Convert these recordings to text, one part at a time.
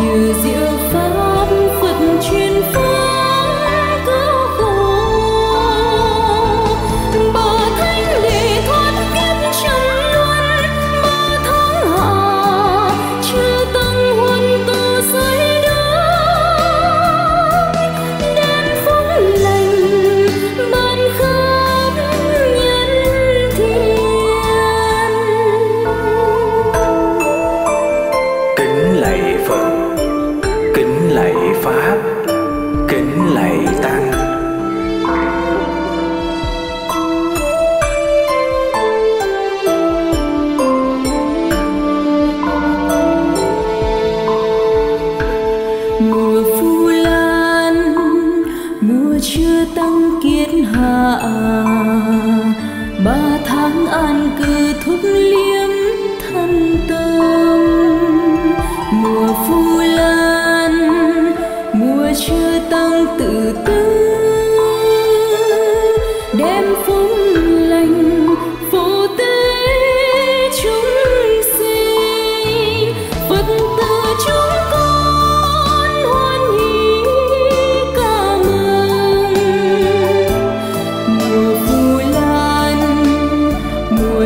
use you.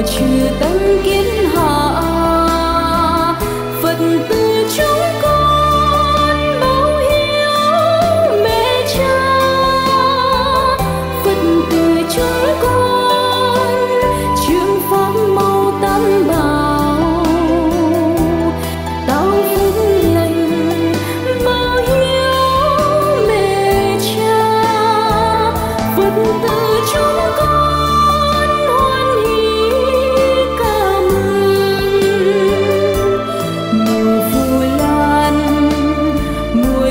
Chưa.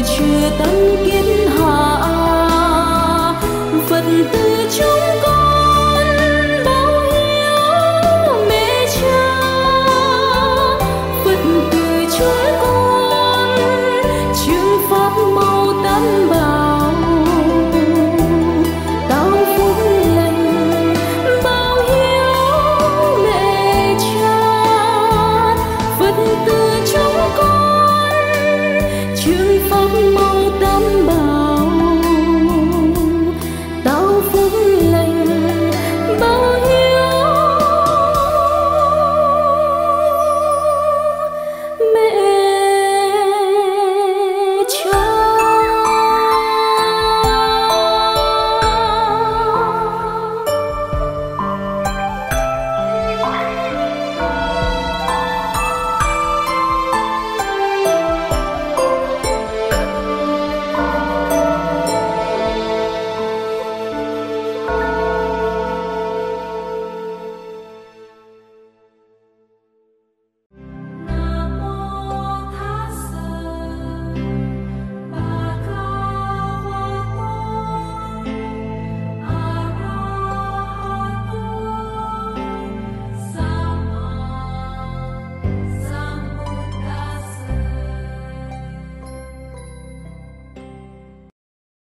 chưa tấn kiến hạ phật tư